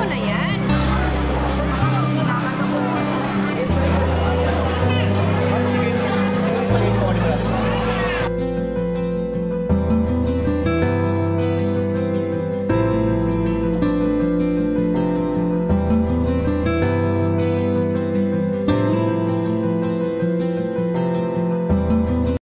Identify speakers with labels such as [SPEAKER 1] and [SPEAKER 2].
[SPEAKER 1] Oh na.